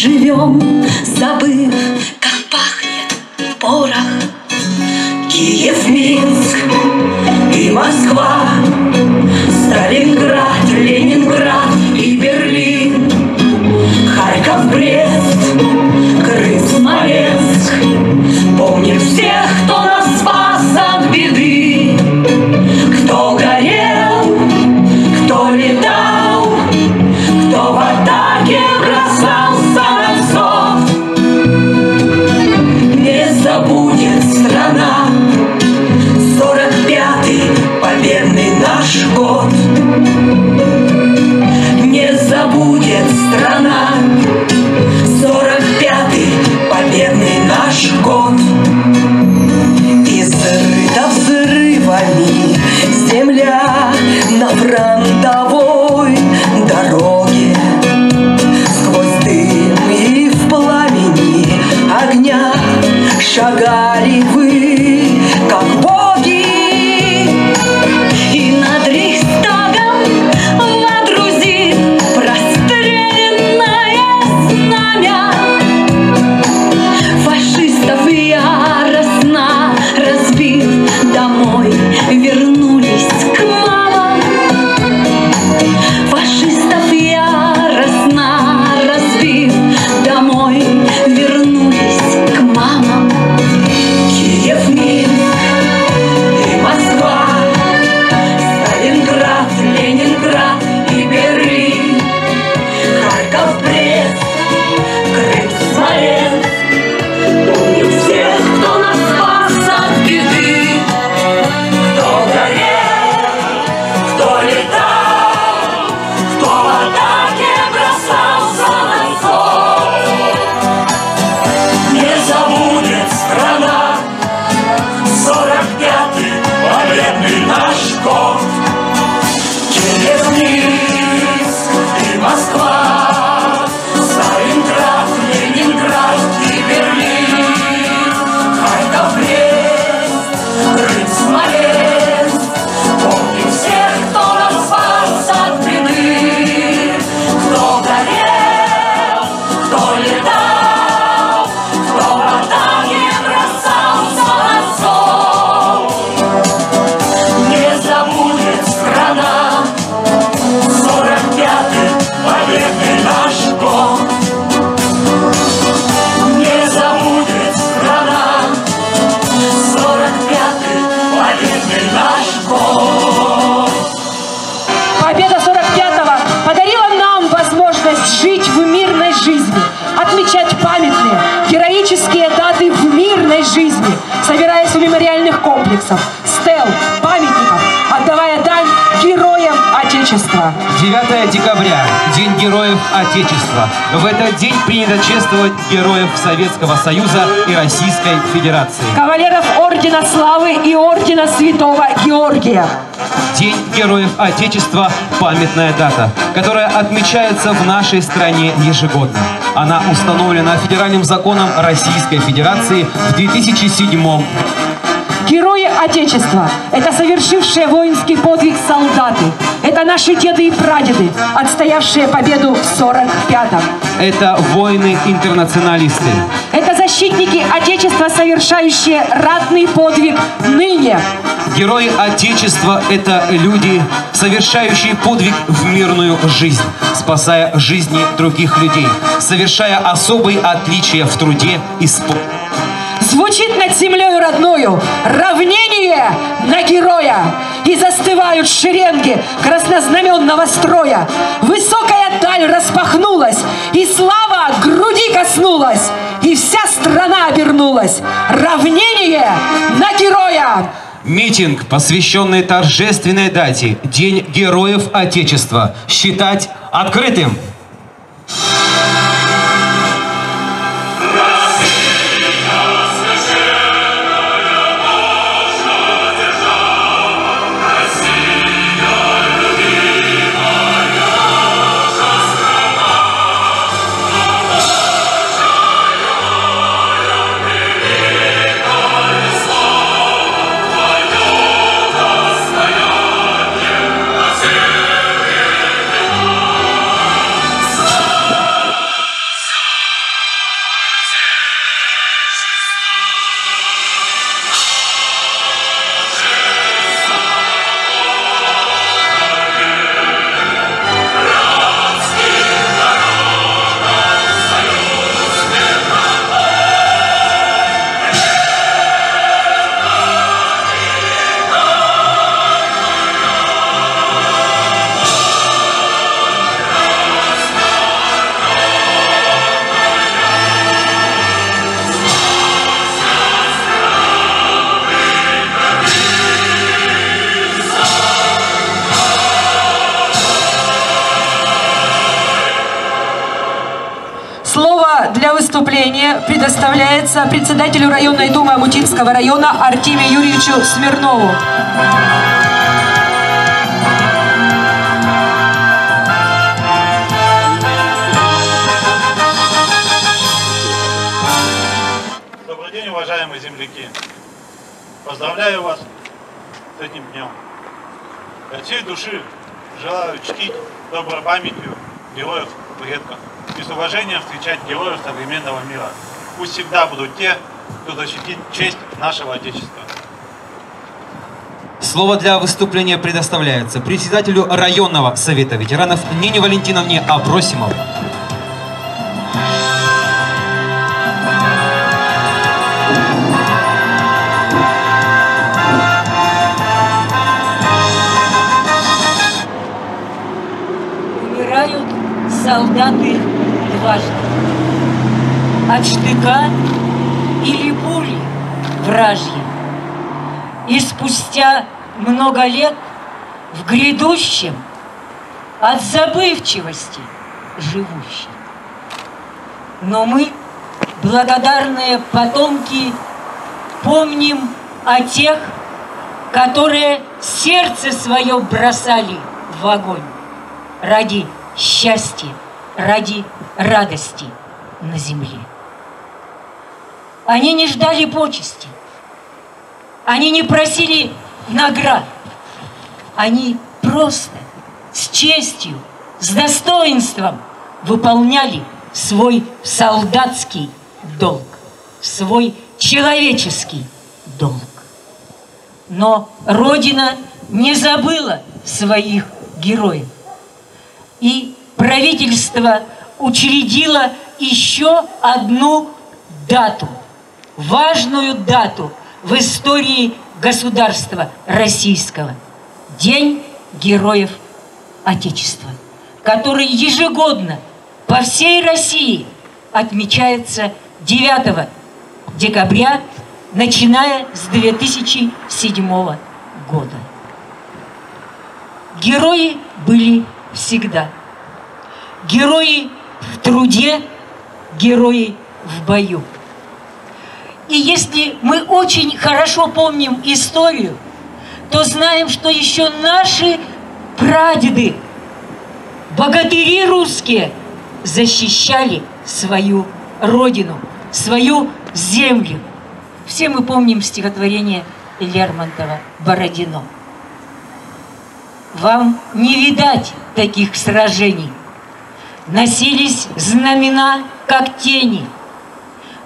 живем, забыв, как пахнет порох. Киев, Минск и Москва, Сталинград, Ленинград и Берлин, 9 декабря – День Героев Отечества. В этот день принято чествовать героев Советского Союза и Российской Федерации. Кавалеров Ордена Славы и Ордена Святого Георгия. День Героев Отечества – памятная дата, которая отмечается в нашей стране ежегодно. Она установлена федеральным законом Российской Федерации в 2007 Герои Отечества – это совершившие воинский подвиг солдаты. Это наши деды и прадеды, отстоявшие победу в 45-м. Это воины-интернационалисты. Это защитники Отечества, совершающие ратный подвиг ныне. Герои Отечества – это люди, совершающие подвиг в мирную жизнь, спасая жизни других людей, совершая особые отличия в труде и спорте. Звучит над землей родною равнение на героя. И застывают шеренги краснознаменного строя. Высокая даль распахнулась, и слава груди коснулась, и вся страна обернулась. Равнение на героя. Митинг, посвященный торжественной дате День Героев Отечества, считать открытым. выступление предоставляется председателю районной думы Амутинского района Артемию Юрьевичу Смирнову. Добрый день, уважаемые земляки. Поздравляю вас с этим днем. От всей души желаю чтить доброй памятью героев предков и с уважением встречать героев современного мира. Пусть всегда будут те, кто защитит честь нашего Отечества. Слово для выступления предоставляется председателю районного совета ветеранов Нине Валентиновне Абросимовой. Умирают солдаты дважды. От штыка или пули вражьи. И спустя много лет в грядущем от забывчивости живущий. Но мы, благодарные потомки, помним о тех, которые сердце свое бросали в огонь ради счастья, ради радости на земле. Они не ждали почести, они не просили наград, они просто с честью, с достоинством выполняли свой солдатский долг, свой человеческий долг. Но Родина не забыла своих героев. И правительство учредило еще одну дату, важную дату в истории государства российского. День Героев Отечества, который ежегодно по всей России отмечается 9 декабря, начиная с 2007 года. Герои были всегда. Герои в труде, герои в бою. И если мы очень хорошо помним историю, то знаем, что еще наши прадеды, богатыри русские, защищали свою родину, свою землю. Все мы помним стихотворение Лермонтова «Бородино». Вам не видать таких сражений. Носились знамена, как тени.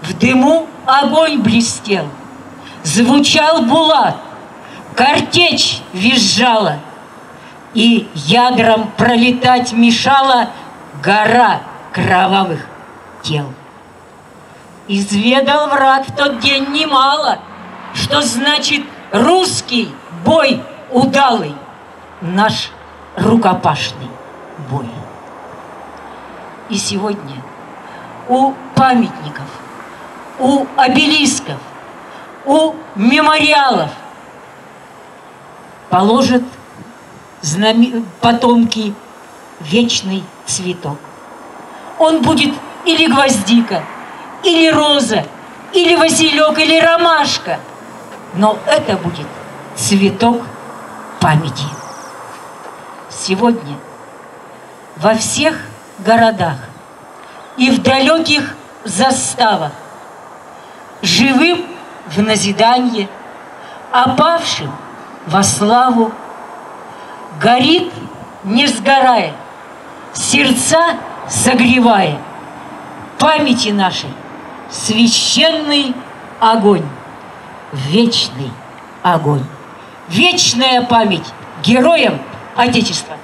В дыму огонь блестел. Звучал булат, картечь визжала. И ядрам пролетать мешала гора кровавых тел. Изведал враг в тот день немало, что значит русский бой удалый наш рукопашный бой. И сегодня у памятников, у обелисков, у мемориалов положат знаме... потомки вечный цветок. Он будет или гвоздика, или роза, или василек, или ромашка. Но это будет цветок памяти. Сегодня во всех городах и в далеких заставах живым в назидание, опавшим во славу, горит, не сгорая, сердца согревая, памяти нашей священный огонь, вечный огонь, вечная память героям Отечества.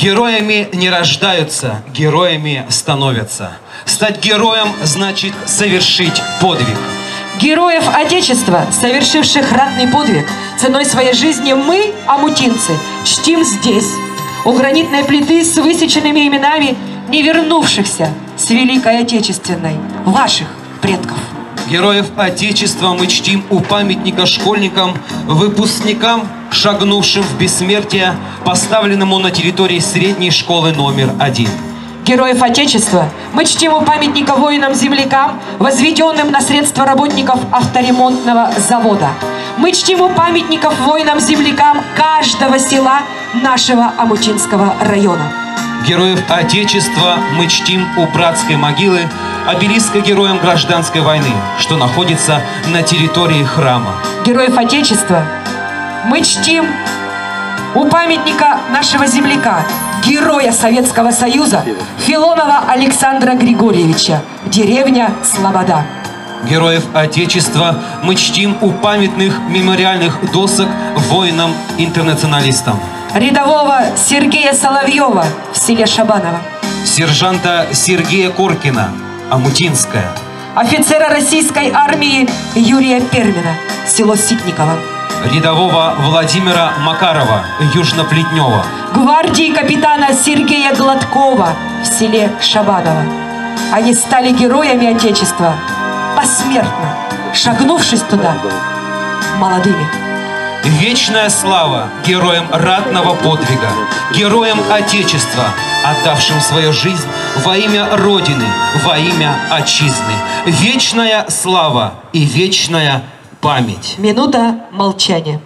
Героями не рождаются, героями становятся. Стать героем значит совершить подвиг. Героев Отечества, совершивших ратный подвиг, ценой своей жизни мы, амутинцы, чтим здесь, у гранитной плиты с высеченными именами не вернувшихся с Великой Отечественной, ваших предков. Героев Отечества мы чтим у памятника школьникам, выпускникам, шагнувшим в бессмертие, поставленному на территории средней школы номер один. героев Отечества, мы чтим у памятника воинам-землякам, возведенным на средства работников авторемонтного завода. Мы чтим у памятников воинам-землякам каждого села нашего Амутинского района. Героев Отечества мы чтим у братской могилы обелиска героям гражданской войны, что находится на территории храма. Героев Отечества мы чтим у памятника нашего земляка, героя Советского Союза Филонова Александра Григорьевича, деревня Слобода. Героев Отечества мы чтим у памятных мемориальных досок воинам-интернационалистам. Рядового Сергея Соловьева в селе Шабаново. Сержанта Сергея Коркина, Амутинская. Офицера российской армии Юрия Пермина, село Ситниково. Рядового Владимира Макарова, Южноплетнева. Гвардии капитана Сергея Гладкова в селе Шабаново. Они стали героями Отечества посмертно, шагнувшись туда молодыми. Вечная слава героям ратного подвига, героям Отечества, отдавшим свою жизнь во имя Родины, во имя Отчизны. Вечная слава и вечная память. Минута молчания.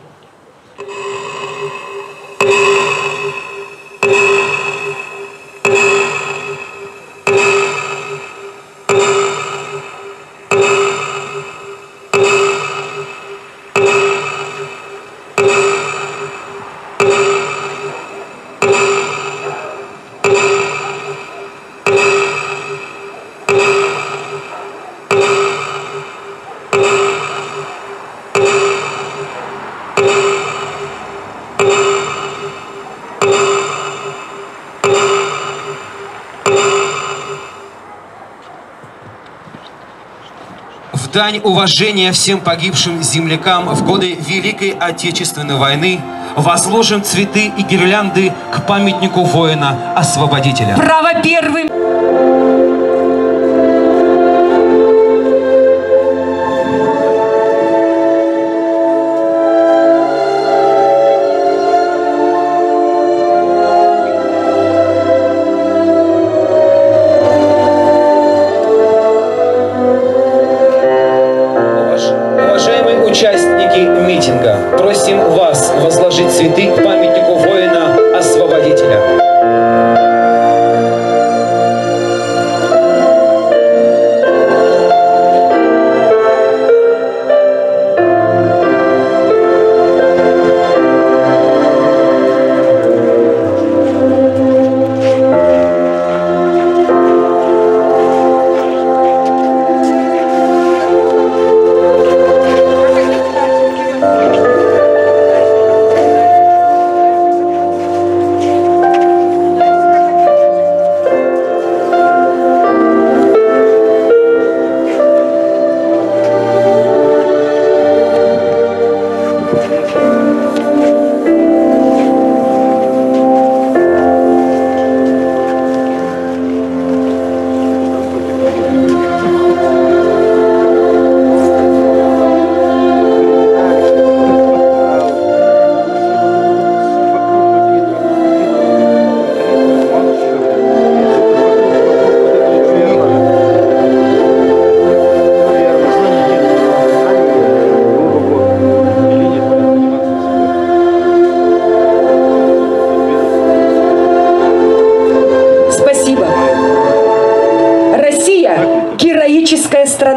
Дань уважения всем погибшим землякам в годы Великой Отечественной войны возложим цветы и гирлянды к памятнику воина-освободителя. Право первым. Просим вас возложить цветы к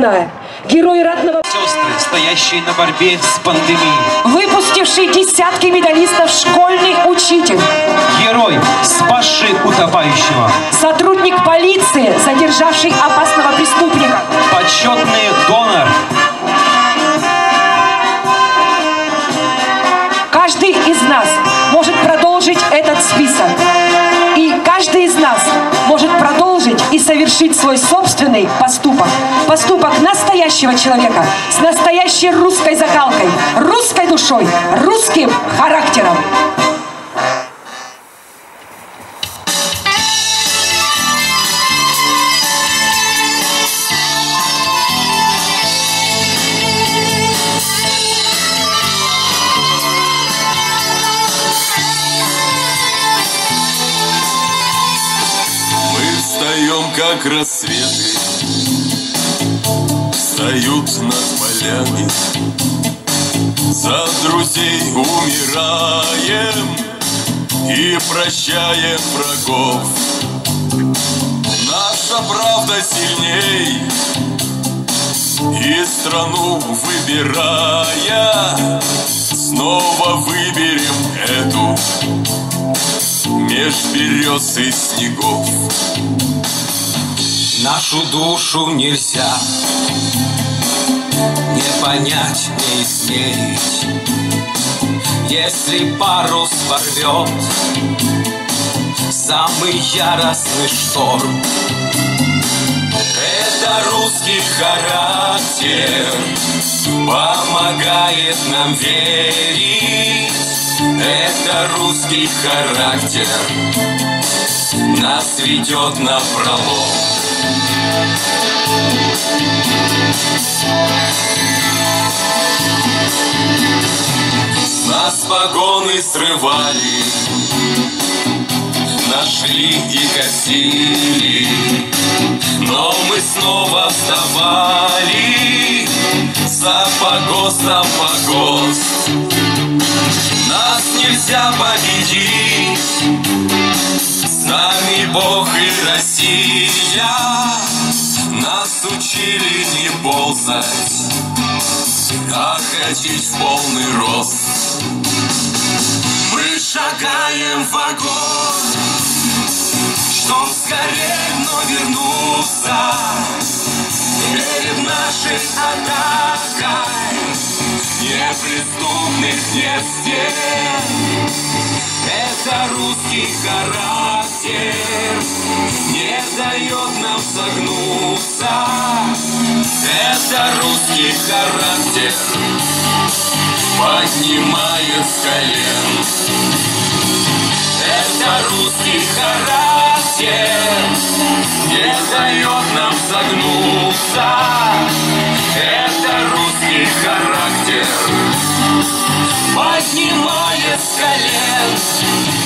страна. Герой ратного Сестры, стоящие на борьбе с пандемией. выпустивший десятки медалистов школьный учитель, Герой, спасший утопающего. сотрудник полиции, задержавший опасного преступника, Почетный донор. Совершить свой собственный поступок. Поступок настоящего человека с настоящей русской закалкой, русской душой, русским характером. Как рассветы Встают над полями За друзей умираем И прощаем врагов. Наша правда сильней. И страну выбирая Снова выберем эту Меж берез и снегов Нашу душу нельзя не понять, не измерить. Если парус порвет самый яростный шторм, это русский характер помогает нам верить. Это русский характер нас ведет на пролом. Нас погоны срывали, нашли и косили, но мы снова вставали за погост. Нас нельзя победить, с нами Бог и Россия. Нас учили не ползать, а ходить в полный рост. Мы шагаем в огонь, чтоб скорее вновь вернуться перед нашей атакой неприступных нет стен. Это русский характер не дает нам согнуться. Это русский характер поднимает с колен. Это русский характер не дает нам согнуться. Это русский характер поднимает с колен.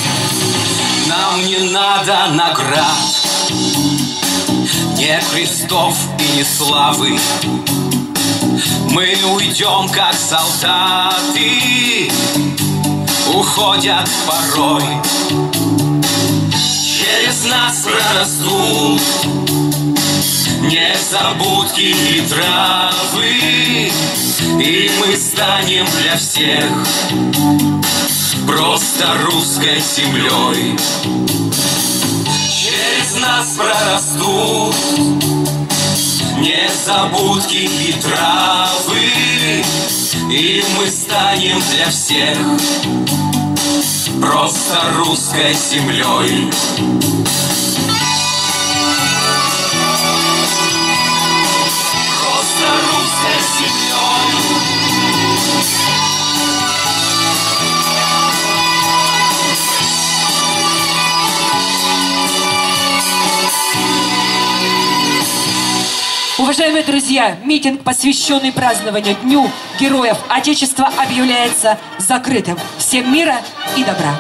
Нам не надо наград, не крестов и не славы. Мы уйдем, как солдаты, уходят порой. Через нас прорастут незабудки и травы, и мы станем для всех просто русской землей. Через нас прорастут незабудки и травы, и мы станем для всех просто русской землей. Просто русской землей. Уважаемые друзья, митинг, посвященный празднованию Дню Героев Отечества, объявляется закрытым. Всем мира и добра!